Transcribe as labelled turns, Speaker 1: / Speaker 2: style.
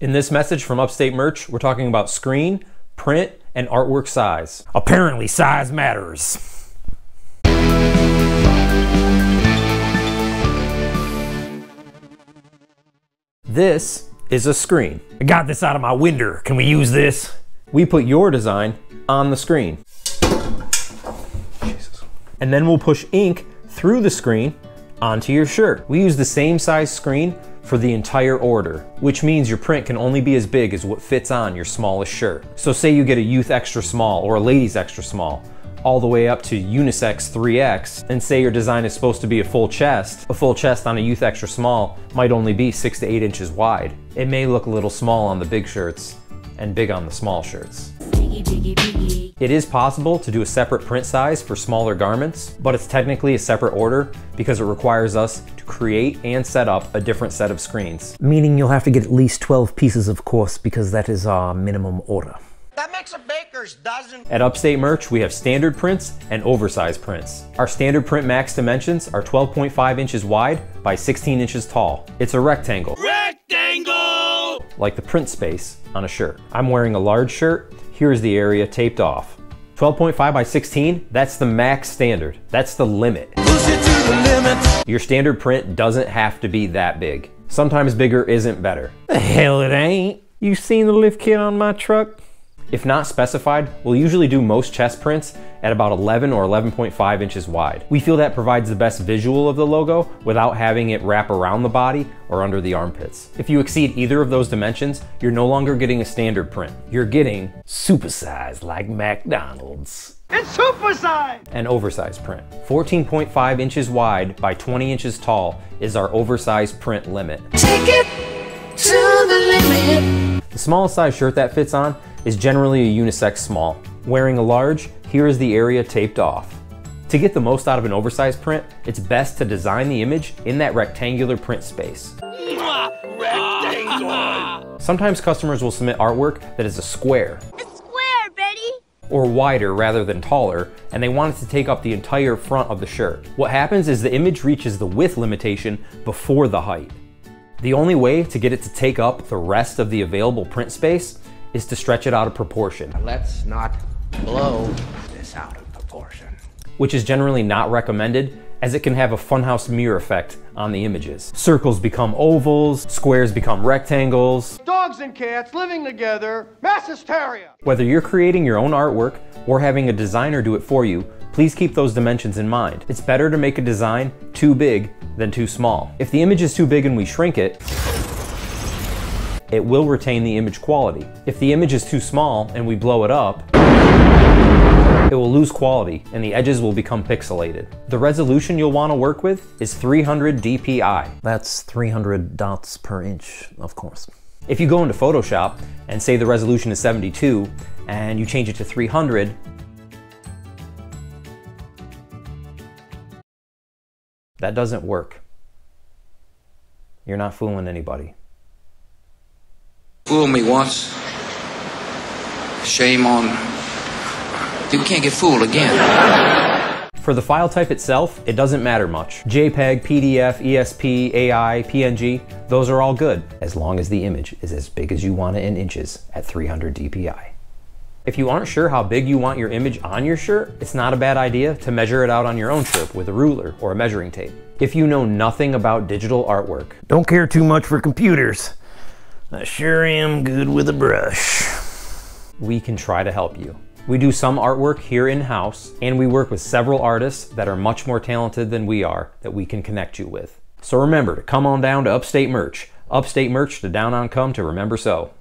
Speaker 1: In this message from Upstate Merch, we're talking about screen, print, and artwork size. Apparently, size matters. This is a screen. I got this out of my window. Can we use this? We put your design on the screen. Jesus. And then we'll push ink through the screen onto your shirt. We use the same size screen for the entire order, which means your print can only be as big as what fits on your smallest shirt. So say you get a youth extra small or a ladies extra small, all the way up to unisex 3X, and say your design is supposed to be a full chest, a full chest on a youth extra small might only be six to eight inches wide. It may look a little small on the big shirts and big on the small shirts. It is possible to do a separate print size for smaller garments, but it's technically a separate order because it requires us to create and set up a different set of screens.
Speaker 2: Meaning you'll have to get at least 12 pieces, of course, because that is our minimum order.
Speaker 3: That makes a baker's dozen.
Speaker 1: At Upstate Merch, we have standard prints and oversized prints. Our standard print max dimensions are 12.5 inches wide by 16 inches tall. It's a rectangle. Rectangle! Like the print space on a shirt. I'm wearing a large shirt. Here's the area taped off. 12.5 by 16, that's the max standard. That's the limit. limit. Your standard print doesn't have to be that big. Sometimes bigger isn't better.
Speaker 2: The hell it ain't. You seen the lift kit on my truck?
Speaker 1: If not specified, we'll usually do most chest prints at about 11 or 11.5 inches wide. We feel that provides the best visual of the logo without having it wrap around the body or under the armpits. If you exceed either of those dimensions, you're no longer getting a standard print. You're getting supersized like McDonald's.
Speaker 3: It's supersized!
Speaker 1: An oversized print. 14.5 inches wide by 20 inches tall is our oversized print limit.
Speaker 4: Take it to the limit.
Speaker 1: The smallest size shirt that fits on is generally a unisex small. Wearing a large, here is the area taped off. To get the most out of an oversized print, it's best to design the image in that rectangular print space. Sometimes customers will submit artwork that is a square,
Speaker 5: A square, Betty.
Speaker 1: or wider rather than taller, and they want it to take up the entire front of the shirt. What happens is the image reaches the width limitation before the height. The only way to get it to take up the rest of the available print space is to stretch it out of proportion,
Speaker 3: Let's not blow this out of proportion.
Speaker 1: which is generally not recommended as it can have a funhouse mirror effect on the images. Circles become ovals, squares become rectangles.
Speaker 6: Dogs and cats living together, mass hysteria.
Speaker 1: Whether you're creating your own artwork or having a designer do it for you, please keep those dimensions in mind. It's better to make a design too big than too small. If the image is too big and we shrink it, it will retain the image quality. If the image is too small and we blow it up, it will lose quality and the edges will become pixelated. The resolution you'll want to work with is 300 dpi.
Speaker 2: That's 300 dots per inch, of course.
Speaker 1: If you go into Photoshop and say the resolution is 72 and you change it to 300, that doesn't work. You're not fooling anybody.
Speaker 7: Fool me once. Shame on. You can't get fooled again.
Speaker 1: For the file type itself, it doesn't matter much. JPEG, PDF, ESP, AI, PNG, those are all good, as long as the image is as big as you want it in inches at 300 dpi. If you aren't sure how big you want your image on your shirt, it's not a bad idea to measure it out on your own shirt with a ruler or a measuring tape. If you know nothing about digital artwork,
Speaker 2: Don't care too much for computers. I sure am good with a brush.
Speaker 1: we can try to help you. We do some artwork here in-house, and we work with several artists that are much more talented than we are that we can connect you with. So remember to come on down to Upstate Merch. Upstate Merch to down on come to remember so.